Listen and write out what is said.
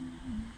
Mm-hmm.